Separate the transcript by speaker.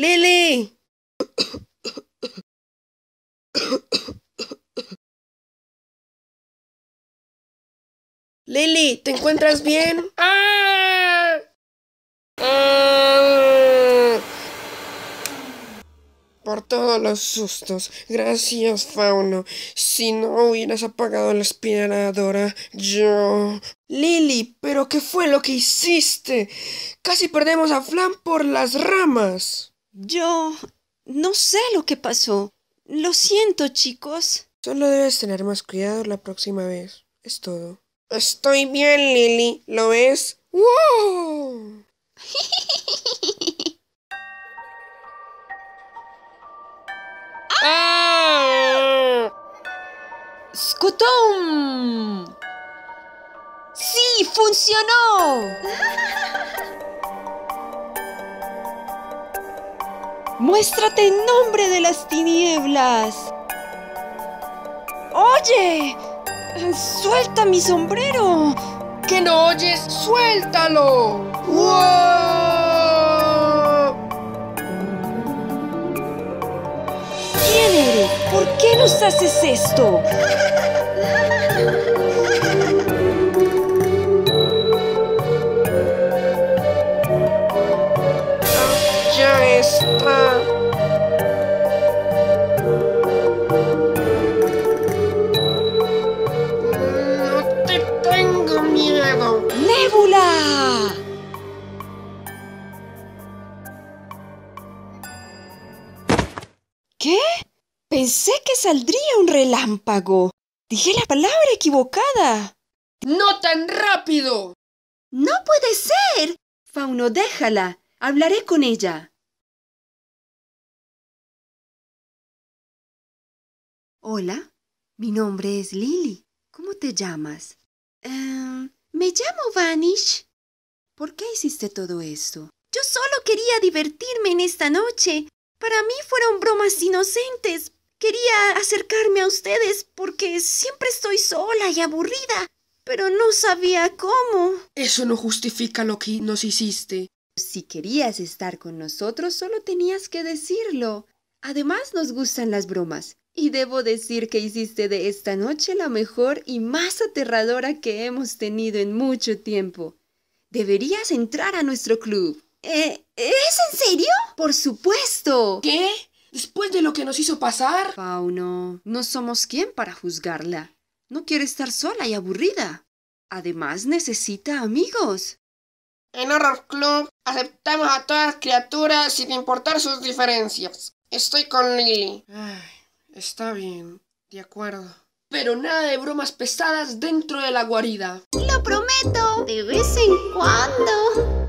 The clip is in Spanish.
Speaker 1: Lili. Lili, ¿te encuentras bien? ¡Ah! Por todos los sustos. Gracias, Fauno. Si no hubieras apagado la aspiradora, yo... Lili, ¿pero qué fue lo que hiciste? Casi perdemos a Flan por las ramas.
Speaker 2: Yo... no sé lo que pasó. Lo siento, chicos.
Speaker 1: Solo debes tener más cuidado la próxima vez. Es todo. Estoy bien, Lili. ¿Lo ves? ¡Wow! ¡Ah!
Speaker 2: ¡Scotum! ¡Sí! ¡Funcionó! ¡Muéstrate en nombre de las tinieblas! ¡Oye! ¡Suelta mi sombrero!
Speaker 1: ¿Que no oyes? ¡Suéltalo! ¡Wow!
Speaker 2: ¿Quién eres? ¿Por qué nos haces esto? ¿Qué? Pensé que saldría un relámpago. Dije la palabra equivocada.
Speaker 1: ¡No tan rápido!
Speaker 2: No puede ser. Fauno, déjala. Hablaré con ella. Hola, mi nombre es Lily. ¿Cómo te llamas? Em, me llamo Vanish. ¿Por qué hiciste todo esto? Yo solo quería divertirme en esta noche. Para mí fueron bromas inocentes. Quería acercarme a ustedes porque siempre estoy sola y aburrida, pero no sabía cómo.
Speaker 1: Eso no justifica lo que nos hiciste.
Speaker 2: Si querías estar con nosotros, solo tenías que decirlo. Además, nos gustan las bromas. Y debo decir que hiciste de esta noche la mejor y más aterradora que hemos tenido en mucho tiempo. Deberías entrar a nuestro club. Eh, ¿Es en serio? Por supuesto.
Speaker 1: ¿Qué? ¿Después de lo que nos hizo pasar?
Speaker 2: Fauno, no somos quien para juzgarla. No quiere estar sola y aburrida. Además, necesita amigos.
Speaker 1: En Horror Club aceptamos a todas las criaturas sin importar sus diferencias. Estoy con Lily. Ay, está bien, de acuerdo. Pero nada de bromas pesadas dentro de la guarida.
Speaker 2: Lo prometo. De vez en cuando.